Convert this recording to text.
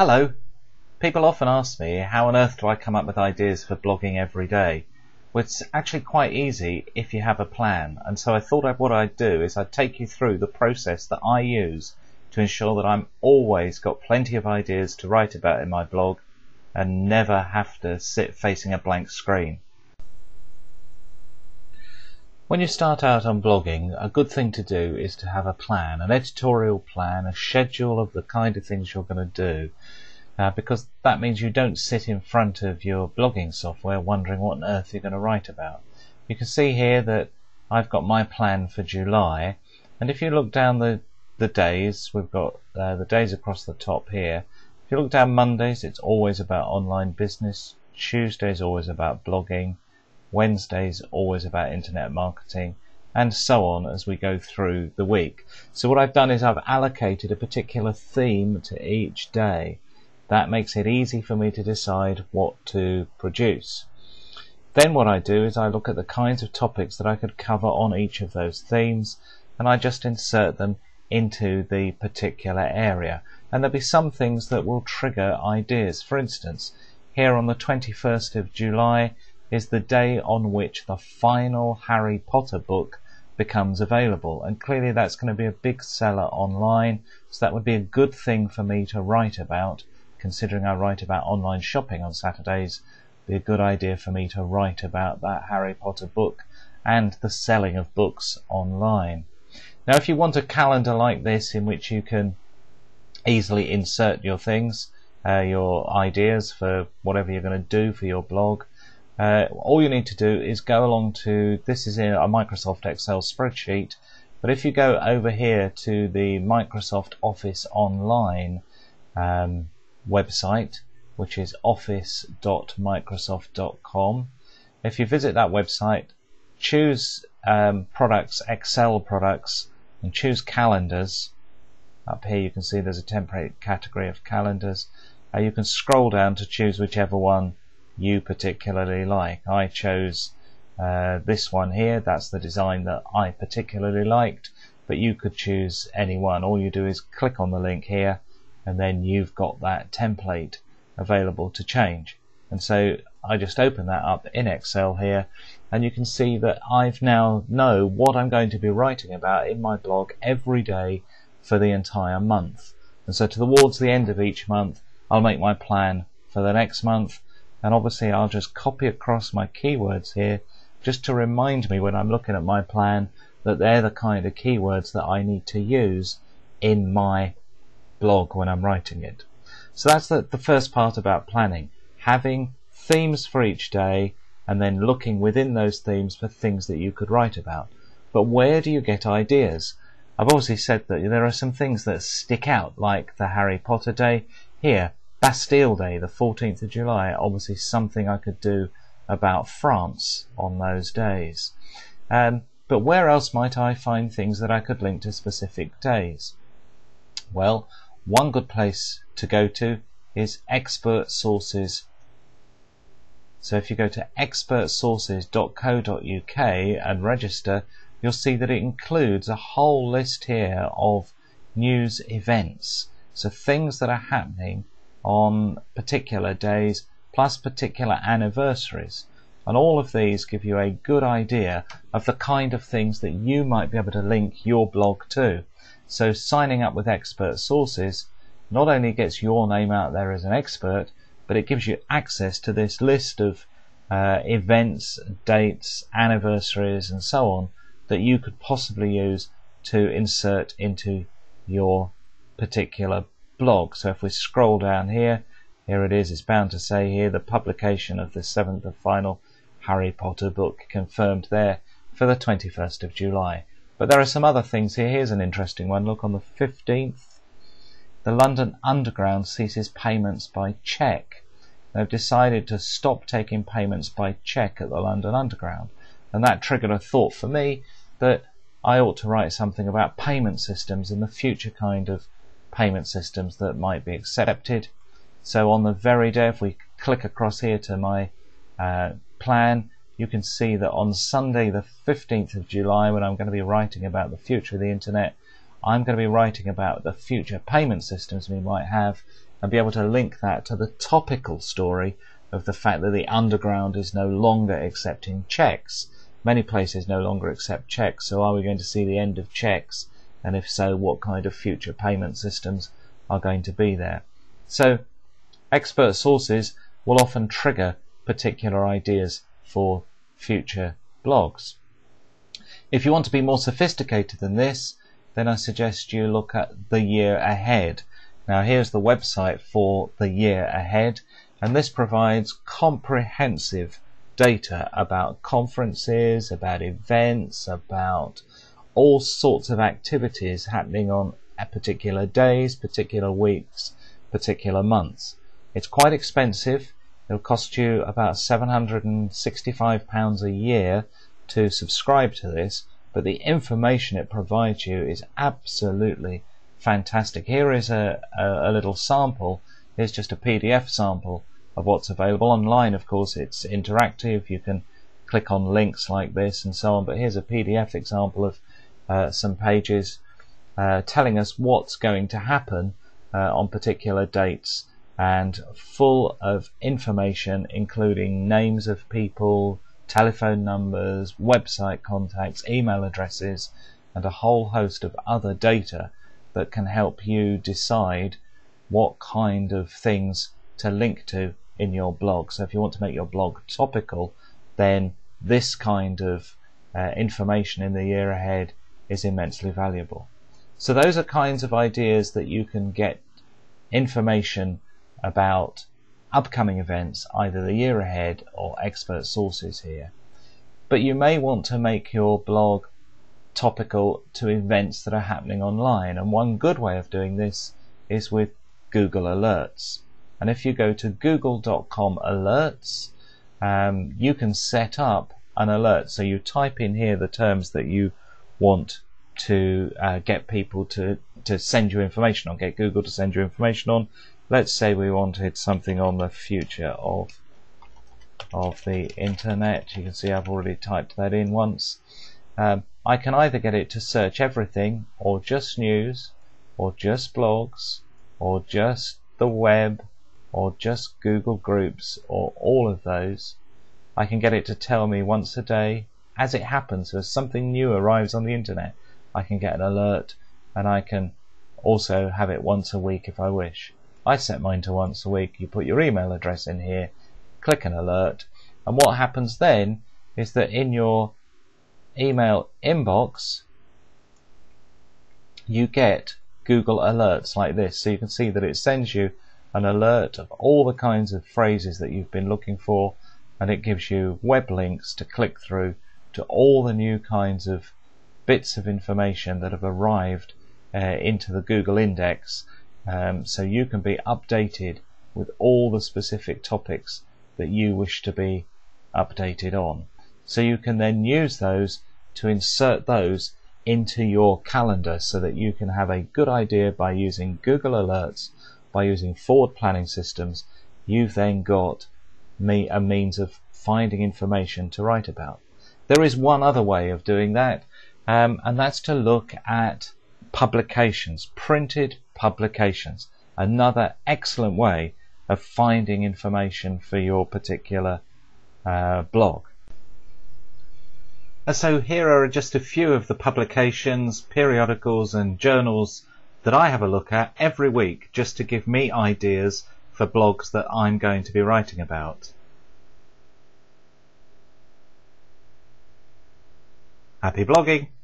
Hello! People often ask me how on earth do I come up with ideas for blogging every day? Well, it's actually quite easy if you have a plan. And so I thought what I'd do is I'd take you through the process that I use to ensure that I'm always got plenty of ideas to write about in my blog and never have to sit facing a blank screen. When you start out on blogging, a good thing to do is to have a plan, an editorial plan, a schedule of the kind of things you're going to do. Uh, because that means you don't sit in front of your blogging software wondering what on earth you're going to write about. You can see here that I've got my plan for July, and if you look down the, the days, we've got uh, the days across the top here. If you look down Mondays, it's always about online business. Tuesdays always about blogging. Wednesday's always about internet marketing, and so on as we go through the week. So what I've done is I've allocated a particular theme to each day. That makes it easy for me to decide what to produce. Then what I do is I look at the kinds of topics that I could cover on each of those themes and I just insert them into the particular area. And there'll be some things that will trigger ideas. For instance, here on the 21st of July, is the day on which the final Harry Potter book becomes available. And clearly that's going to be a big seller online, so that would be a good thing for me to write about. Considering I write about online shopping on Saturdays, be a good idea for me to write about that Harry Potter book and the selling of books online. Now, if you want a calendar like this in which you can easily insert your things, uh, your ideas for whatever you're going to do for your blog, uh, all you need to do is go along to, this is in a Microsoft Excel spreadsheet, but if you go over here to the Microsoft Office Online um, website, which is office.microsoft.com, if you visit that website, choose um, products, Excel products, and choose calendars. Up here you can see there's a template category of calendars. Uh, you can scroll down to choose whichever one you particularly like. I chose uh, this one here, that's the design that I particularly liked, but you could choose any one. All you do is click on the link here and then you've got that template available to change. And so I just open that up in Excel here and you can see that I've now know what I'm going to be writing about in my blog every day for the entire month. And so towards the end of each month, I'll make my plan for the next month and obviously I'll just copy across my keywords here just to remind me when I'm looking at my plan that they're the kind of keywords that I need to use in my blog when I'm writing it. So that's the, the first part about planning, having themes for each day and then looking within those themes for things that you could write about. But where do you get ideas? I've obviously said that there are some things that stick out, like the Harry Potter Day. Here, Bastille Day, the 14th of July, obviously something I could do about France on those days. Um, but where else might I find things that I could link to specific days? Well, one good place to go to is expert sources. So if you go to expertsources.co.uk and register, you'll see that it includes a whole list here of news events. So things that are happening on particular days plus particular anniversaries. And all of these give you a good idea of the kind of things that you might be able to link your blog to. So signing up with expert sources not only gets your name out there as an expert, but it gives you access to this list of uh, events, dates, anniversaries, and so on that you could possibly use to insert into your particular blog. So if we scroll down here, here it is, it's bound to say here the publication of the seventh and final Harry Potter book confirmed there for the 21st of July. But there are some other things here. Here's an interesting one. Look on the 15th. The London Underground ceases payments by cheque. They've decided to stop taking payments by cheque at the London Underground. And that triggered a thought for me that I ought to write something about payment systems and the future kind of payment systems that might be accepted. So on the very day, if we click across here to my uh, plan, you can see that on Sunday, the 15th of July, when I'm going to be writing about the future of the internet, I'm going to be writing about the future payment systems we might have and be able to link that to the topical story of the fact that the underground is no longer accepting checks. Many places no longer accept checks, so are we going to see the end of checks? And if so, what kind of future payment systems are going to be there? So, expert sources will often trigger particular ideas for future blogs. If you want to be more sophisticated than this, then I suggest you look at the year ahead. Now here's the website for the year ahead and this provides comprehensive data about conferences, about events, about all sorts of activities happening on particular days, particular weeks, particular months. It's quite expensive. It'll cost you about £765 a year to subscribe to this, but the information it provides you is absolutely fantastic. Here is a, a, a little sample. Here's just a PDF sample of what's available online. Of course, it's interactive. You can click on links like this and so on. But here's a PDF example of uh, some pages uh, telling us what's going to happen uh, on particular dates and full of information, including names of people, telephone numbers, website contacts, email addresses, and a whole host of other data that can help you decide what kind of things to link to in your blog. So if you want to make your blog topical, then this kind of uh, information in the year ahead is immensely valuable. So those are kinds of ideas that you can get information about upcoming events, either the year ahead or expert sources here. But you may want to make your blog topical to events that are happening online. And one good way of doing this is with Google Alerts. And if you go to google.com alerts, um, you can set up an alert. So you type in here the terms that you want to uh, get people to, to send you information on, get Google to send you information on. Let's say we wanted something on the future of of the internet. You can see I've already typed that in once. Um, I can either get it to search everything, or just news, or just blogs, or just the web, or just Google Groups or all of those. I can get it to tell me once a day as it happens as something new arrives on the internet. I can get an alert and I can also have it once a week if I wish. I set mine to once a week. You put your email address in here, click an alert, and what happens then is that in your email inbox you get Google alerts like this. So you can see that it sends you an alert of all the kinds of phrases that you've been looking for and it gives you web links to click through to all the new kinds of bits of information that have arrived uh, into the Google index um, so you can be updated with all the specific topics that you wish to be updated on. So you can then use those to insert those into your calendar so that you can have a good idea by using Google Alerts by using forward planning systems, you've then got me a means of finding information to write about. There is one other way of doing that, um, and that's to look at publications, printed publications. Another excellent way of finding information for your particular uh, blog. And so here are just a few of the publications, periodicals and journals that I have a look at every week just to give me ideas for blogs that I'm going to be writing about. Happy blogging!